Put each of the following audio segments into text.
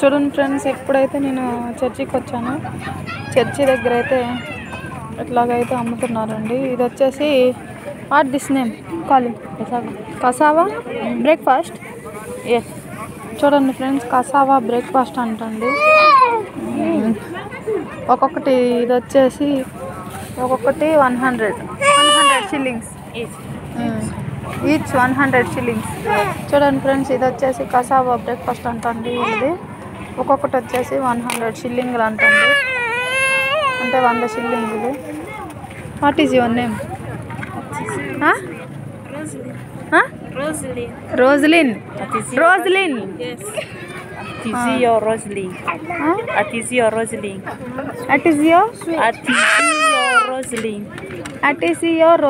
చూడండి ఫ్రెండ్స్ ఇప్పుడైతే నేను చర్చికి వచ్చాను చర్చి దగ్గర అయితే ఇట్లాగైతే అమ్ముతున్నారండి ఇది వచ్చేసి what this name calling cassava breakfast? Yes చూడండి ఫ్రెండ్స్ కసావా బ్రేక్ఫాస్ట్ అంటండి. ఒక్కొక్కటి ఇది వచ్చేసి ఒక్కొక్కటి one hundred. One hundred shillings. Each one hundred shillings. చూడండి ఫ్రెండ్స్ ఇది వచ్చేసి కసావా బ్రేక్ఫాస్ట్ అంటండి ఇది. ఒక్కొక్కటి వచ్చేసి వన్ హండ్రెడ్ షిల్లింగ్లు అంటండి అంటే వంద షిల్లింగులు what is your name. Roslyn Atizio. Roslyn. Atizio. Atizio. What is your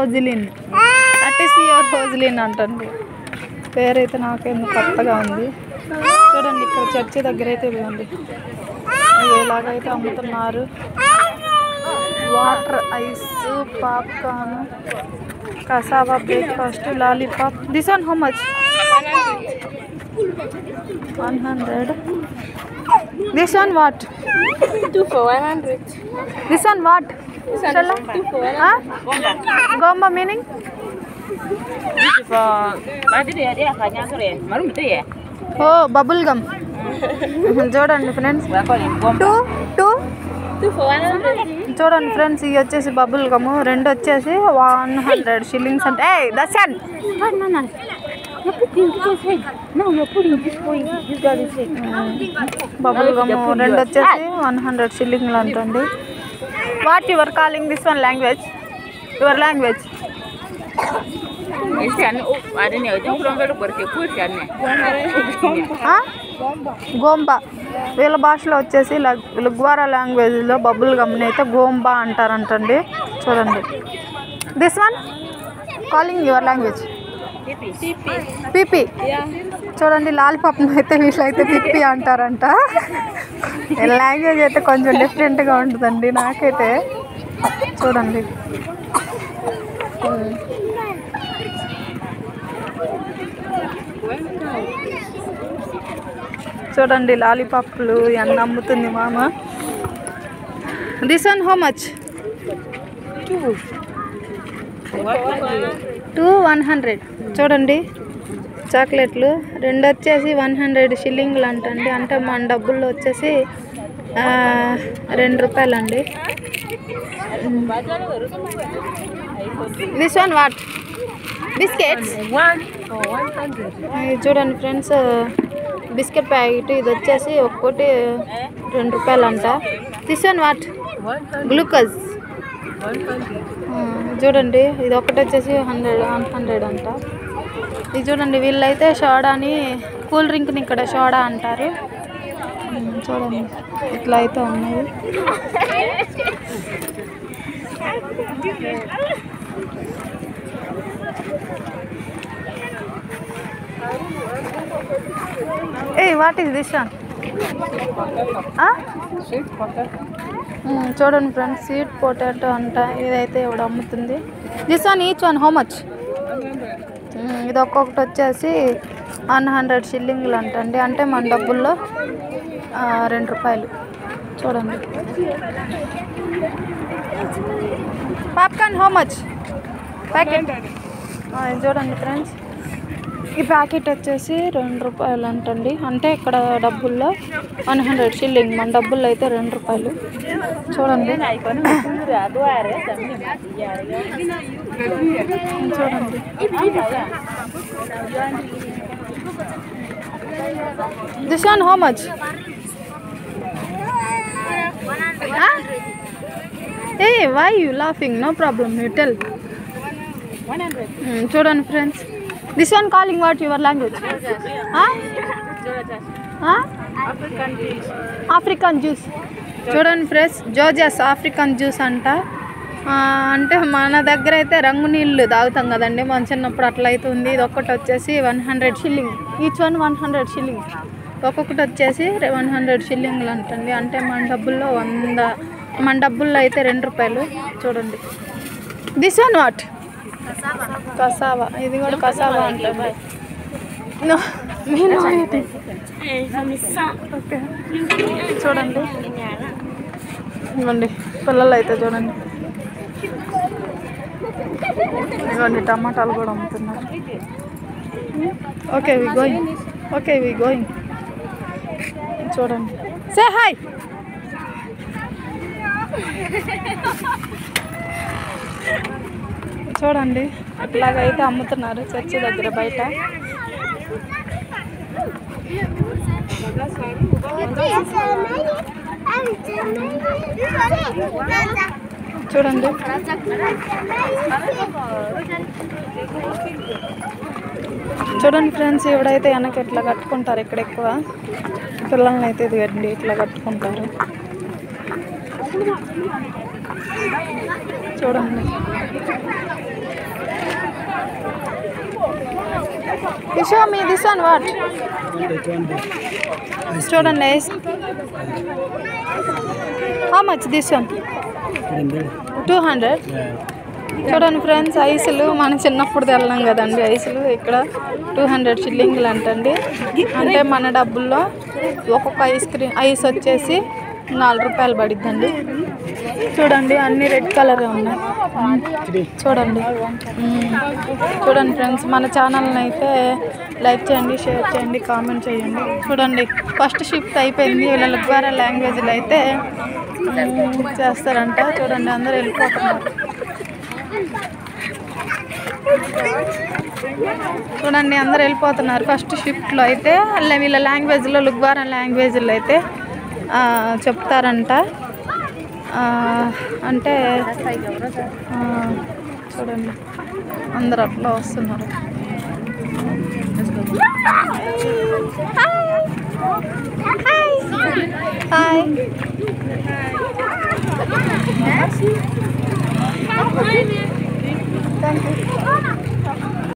Atizio పేరైతే నాకేమో కొత్తగా ఉంది చూడండి ఇక్కడ చర్చి దగ్గర అయితే ఇదిగోండి ఇవి ఎలాగైతే అమ్ముతున్నారు. Water ice popcorn cassava breakfast lollipop. This one how much one hundred this one what Two for one hundred. This one what Two for one గోంబా meaning This is for. Berarti dia dia kayaknya kere. Malu itu ya. ఓ bubble gum. చూడండి friends. Two two. చూడండి friends ఇవి వచ్చేసి bubble gum. రెండు వచ్చేసి one hundred shillings అంటే. ఏ Darshan! Bubble gum రెండు వచ్చేసి వన్ హండ్రెడ్ షిల్లింగ్లు అంటుంది what your calling this one language your language గోంబా. వీళ్ళ భాషలో వచ్చేసి లగ్- లుగ్వారా లాంగ్వేజ్లో బబుల్ గమ్ని అయితే గోంబా అంటారంటండి. చూడండి. This one calling your language PP చూడండి లాలిపాప్ను అయితే వీళ్ళైతే పిప్పి అంటారంట. లాంగ్వేజ్ అయితే కొంచెం డిఫరెంట్గా ఉంటుందండి నాకైతే. చూడండి. చూడండి లాలీపాప్లు ఎంత అమ్ముతుంది మామ. This one how much two one hundred చూడండి చాక్లెట్లు. రెండు వచ్చేసి వన్ హండ్రెడ్ షిల్లింగ్లు అంటండి. అంటే మన డబ్బుల్లో వచ్చేసి రెండు రూపాయలు అండి దిస్ వన్ వాట్ బిస్కెట్స్ చూడండి ఫ్రెండ్స్ బిస్కెట్ ప్యాకెట్ ఇది వచ్చేసి ఒక్కోటి రెండు రూపాయలు అంట దిస్ వాట్ గ్లూకోజ్ చూడండి ఇది ఒకటి వచ్చేసి హండ్రెడ్ వన్ హండ్రెడ్ అంట. ఇది చూడండి వీళ్ళైతే షోడాని కూల్ డ్రింక్ని ఇక్కడ షోడా అంటారు. చూడండి ఇట్లా అయితే ఉన్నాయి. ఏ వాట్ ఈస్ దిస్ వన్ చూడండి ఫ్రెండ్స్ స్వీట్ పొటాటో అంట ఇదైతే ఇప్పుడు అమ్ముతుంది. This one each one how much? ఇది ఒక్కొక్కటి వచ్చేసి వన్ హండ్రెడ్ షిల్లింగ్లు అంటండి. అంటే మన డబ్బుల్లో రెండు రూపాయలు. చూడండి. Popcorn how much? ప్యాకెట్. చూడండి ఫ్రెండ్స్. ఈ ప్యాకెట్ వచ్చేసి రెండు రూపాయలు అంటండి అంటే ఇక్కడ డబ్బుల్లో వన్ హండ్రెడ్ షిల్లింగ్. మన డబ్బుల్లో అయితే రెండు రూపాయలు. చూడండి. చూడండి. This one how much A why you laughing no problem you tell చూడండి friends this one calling what your language African juice చూడండి ఫ్రెండ్స్ జోజస్ ఆఫ్రికన్ జ్యూస్ అంట. అంటే మన దగ్గర అయితే రంగు నీళ్ళు తాగుతాం కదండి. మన చిన్నప్పుడు అట్లా ఉంది. ఇది ఒక్కటి వచ్చేసి one hundred shilling each one one hundred shilling ఒక్కొక్కటి వచ్చేసి వన్ హండ్రెడ్ షిల్లింగ్లు అంటండి. అంటే మన డబ్బుల్లో వంద మన డబ్బుల్లో అయితే రెండు రూపాయలు. చూడండి. This one what cassava. ఇది కూడా కసావా అంటుంది చూడండి. ఇవ్వండి పిల్లలు అయితే చూడండి. ఇవ్వండి టమాటాలు కూడా అమ్ముతున్నారు. Okay we going okay we going చూడండి. సే హాయ్ చూడండి ఇట్లాగైతే అమ్ముతున్నారు చర్చి దగ్గర బయట. చూడండి. చూడండి ఫ్రెండ్స్ ఇవిడైతే వెనక ఇట్లా కట్టుకుంటారు ఇక్కడ ఎక్కువ. పిల్లల్ని అయితే ఇది ఇట్లా కట్టుకుంటారు. చూడండి. Show me this one what చూడండి how much this one two hundred చూడండి ఫ్రెండ్స్ ఐసులు. మనం చిన్నప్పుడు తెల్లం కదండి ఐసులు. ఇక్కడ టూ హండ్రెడ్ షిల్లింగ్లు అంటండి అంటే మన డబ్బుల్లో ఒక్కొక్క ఐస్ క్రీమ్ ఐస్ వచ్చేసి నాలుగు రూపాయలు పడిద్దండి. చూడండి అన్ని రెడ్ కలర్ ఉన్నాయి. చూడండి. చూడండి ఫ్రెండ్స్ మన ఛానల్ని అయితే లైక్ చేయండి షేర్ చేయండి కామెంట్ చేయండి. చూడండి ఫస్ట్ షిఫ్ట్ అయిపోయింది. వీళ్ళ ద్వారా లాంగ్వేజ్లు అయితే చేస్తారంట. చూడండి అందరూ వెళ్ళిపోతున్నారు. చూడండి అందరు వెళ్ళిపోతున్నారు. ఫస్ట్ షిఫ్ట్లో అయితే వీళ్ళ లాంగ్వేజ్లో లుగ్వారం లాంగ్వేజ్లో అయితే చెప్తారంట. అంటే చూడండి. అందరు అట్లా వస్తున్నారు. హాయ్. Thank you